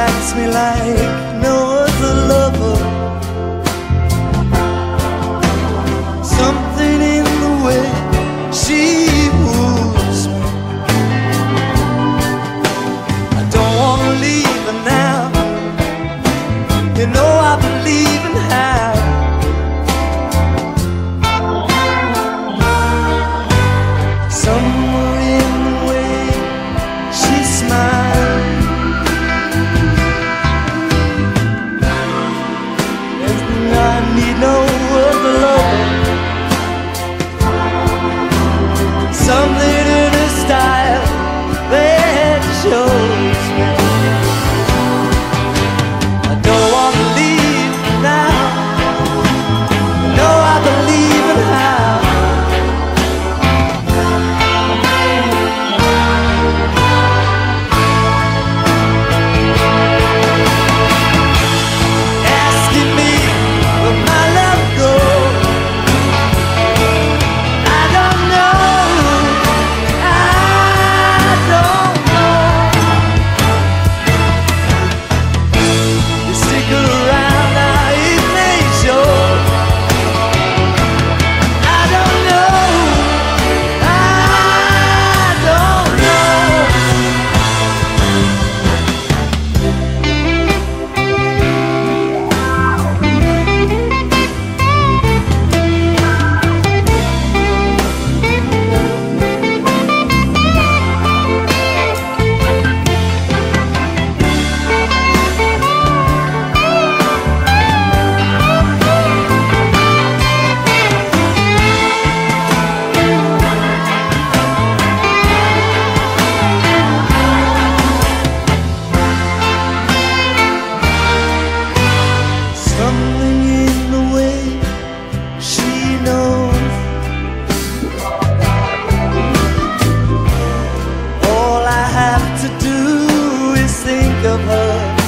Attracts me like no other lover. Something in the way she moves me. I don't wanna leave her now. You know I believe in how think of her.